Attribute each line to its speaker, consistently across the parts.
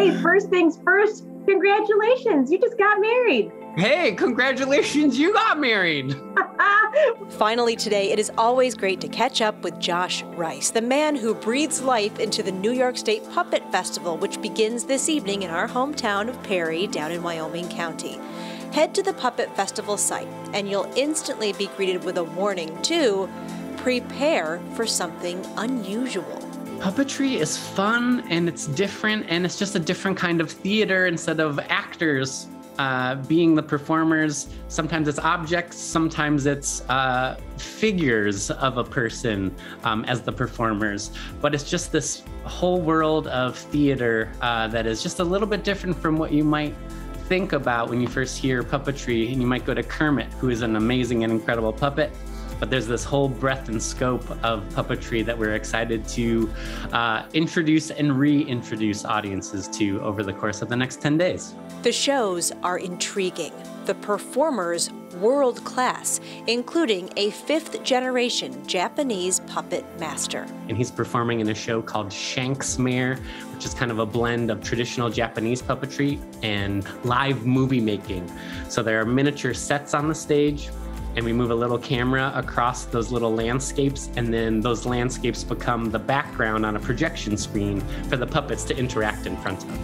Speaker 1: Hey, first things first, congratulations. You just got married.
Speaker 2: Hey, congratulations, you got married.
Speaker 3: Finally, today, it is always great to catch up with Josh Rice, the man who breathes life into the New York State Puppet Festival, which begins this evening in our hometown of Perry, down in Wyoming County. Head to the Puppet Festival site, and you'll instantly be greeted with a warning to prepare for something unusual.
Speaker 2: Puppetry is fun and it's different, and it's just a different kind of theater instead of actors uh, being the performers. Sometimes it's objects, sometimes it's uh, figures of a person um, as the performers. But it's just this whole world of theater uh, that is just a little bit different from what you might think about when you first hear puppetry. And you might go to Kermit, who is an amazing and incredible puppet but there's this whole breadth and scope of puppetry that we're excited to uh, introduce and reintroduce audiences to over the course of the next 10 days.
Speaker 3: The shows are intriguing, the performers world class, including a fifth generation Japanese puppet master.
Speaker 2: And he's performing in a show called Shank's Mare, which is kind of a blend of traditional Japanese puppetry and live movie making. So there are miniature sets on the stage, and we move a little camera across those little landscapes, and then those landscapes become the background on a projection screen for the puppets to interact in front of.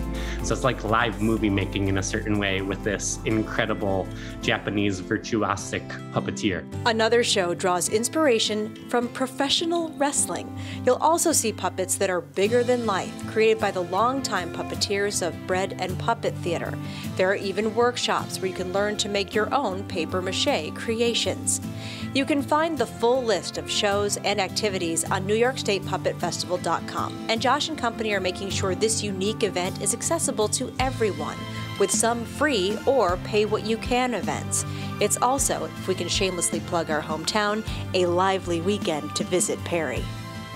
Speaker 2: So it's like live movie making in a certain way with this incredible Japanese virtuosic puppeteer.
Speaker 3: Another show draws inspiration from professional wrestling. You'll also see puppets that are bigger than life, created by the longtime puppeteers of Bread and Puppet Theater. There are even workshops where you can learn to make your own paper mache You can find the full list of shows and activities on NewYorkStatePuppetFestival.com. And Josh and Company are making sure this unique event is accessible to everyone, with some free or pay what you can events. It's also, if we can shamelessly plug our hometown, a lively weekend to visit Perry.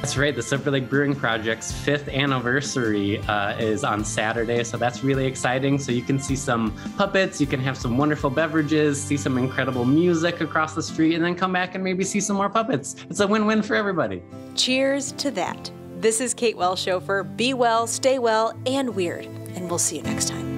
Speaker 2: That's right. The Silver Lake Brewing Project's fifth anniversary uh, is on Saturday, so that's really exciting. So you can see some puppets, you can have some wonderful beverages, see some incredible music across the street, and then come back and maybe see some more puppets. It's a win-win for everybody.
Speaker 3: Cheers to that. This is Kate Wells Show Be Well, Stay Well, and Weird, and we'll see you next time.